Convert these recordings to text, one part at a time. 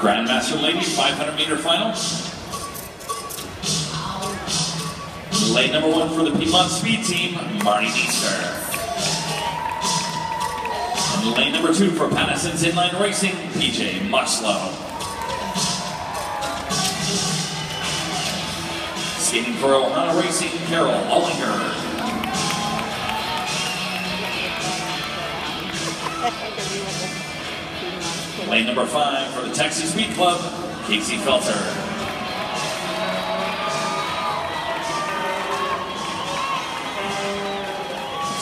Grandmaster Ladies 500 meter final. Lane number one for the Piedmont Speed Team, Marty Easter. And lane number two for Patterson's Inline Racing, PJ Muslow. Skating for Ohana Racing, Carol Ollinger. Lane number five for the Texas Speed Club, Casey Felter.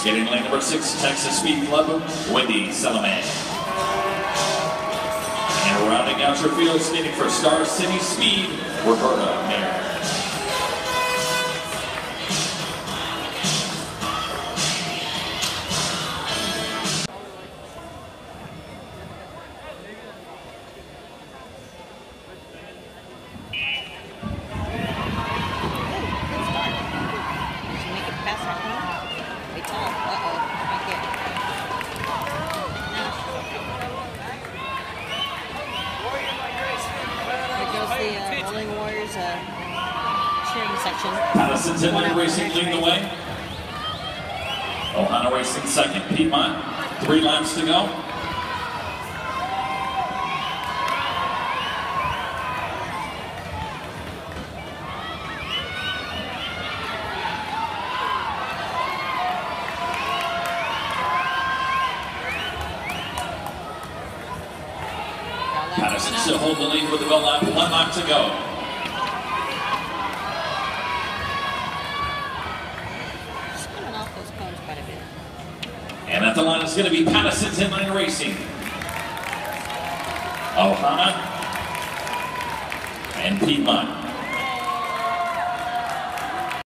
Skating lane number six, Texas Speed Club, Wendy Salome. And rounding out your field, skating for Star City Speed, Roberta Mayer. Uh, cheering section. Patterson's Inline Racing leading the way. Ohana Racing second. Piedmont, three laps to go. Patterson still holding the lead with lap, one lap to go. And at the line is going to be Patterson's Inline Racing. Ohana and Piedmont.